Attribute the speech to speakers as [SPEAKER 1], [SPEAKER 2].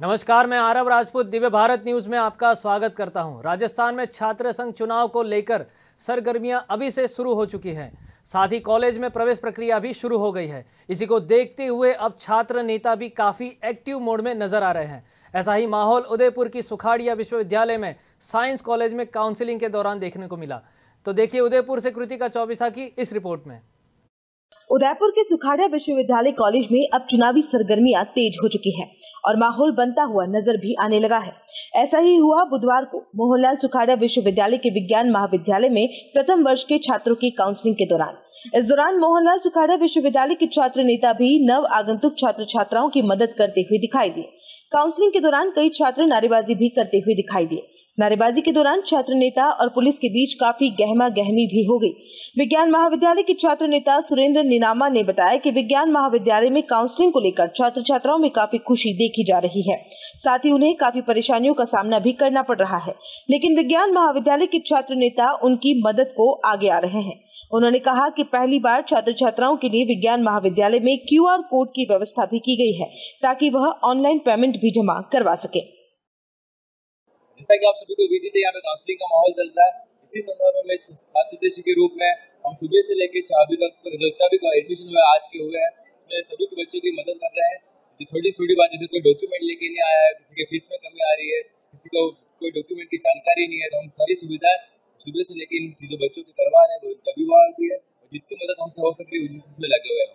[SPEAKER 1] नमस्कार, मैं आरव राजपूत, दिव्य भारत न्यूज़ में आपका स्वागत करता हूँ। राजस्थान में छात्र संघ चुनाव को लेकर सरगर्मियाँ अभी से शुरू हो चुकी हैं। साथ ही कॉलेज में प्रवेश प्रक्रिया भी शुरू हो गई है। इसी को देखते हुए अब छात्र नेता भी काफ़ी एक्टिव मोड में नज़र आ रहे हैं। ऐसा ही माहौल उदयपुर की सुखाड़िया विश्वविद्यालय में साइंस कॉलेज में काउंसिलिंग के दौरान देखने को मिला। तो देखिए उदयपुर से कृतिका चौबीसा की इस रिपोर्ट में।
[SPEAKER 2] उदयपुर के सुखाड़िया विश्वविद्यालय कॉलेज में अब चुनावी सरगर्मियाँ तेज हो चुकी हैं और माहौल बनता हुआ नज़र भी आने लगा है। ऐसा ही हुआ बुधवार को। मोहनलाल सुखाड़िया विश्वविद्यालय के विज्ञान महाविद्यालय में प्रथम वर्ष के छात्रों की काउंसलिंग के दौरान। इस दौरान मोहनलाल सुखाड़िया विश्वविद्यालय के छात्र नेता भी नव आगंतुक छात्र छात्राओं की मदद करते हुए दिखाई दिए। काउंसलिंग के दौरान कई छात्र नारेबाजी भी करते हुए दिखाई दिए। नारेबाजी के दौरान छात्र नेता और पुलिस के बीच काफ़ी गहमा गहमी भी हो गई। विज्ञान महाविद्यालय के छात्र नेता सुरेंद्र निनामा ने बताया कि विज्ञान महाविद्यालय में काउंसलिंग को लेकर छात्र छात्राओं में काफ़ी खुशी देखी जा रही है। साथ ही उन्हें काफ़ी परेशानियों का सामना भी करना पड़ रहा है। लेकिन विज्ञान महाविद्यालय के छात्र नेता उनकी मदद को आगे आ रहे हैं। उन्होंने कहा कि पहली बार छात्र छात्राओं के लिए विज्ञान महाविद्यालय में क्यूआर कोड की व्यवस्था भी की गई है ताकि वह ऑनलाइन पेमेंट भी जमा करवा सके।
[SPEAKER 3] जैसा कि आप सभी को विदित है यहाँ पे काउंसलिंग का माहौल चल रहा है। इसी संदर्भ में छात्र हितैषी के रूप में हम सुबह से लेकर अभी तक जितना भी एडमिशन हुआ आज के हुए हैं, मैं सभी के बच्चों की मदद कर रहे हैं। जो छोटी छोटी बात, जैसे कोई डॉक्यूमेंट लेके नहीं आया है, किसी के फ़ीस में कमी आ रही है, किसी को कोई डॉक्यूमेंट की जानकारी नहीं है तो हम सारी सुविधाएँ सुबह से लेकर इन चीज़ों बच्चों की करवा रहे हैं अभिभावक भी है। जितनी मदद हमसे हो सके, उस चीज़ में लगे हुए हैं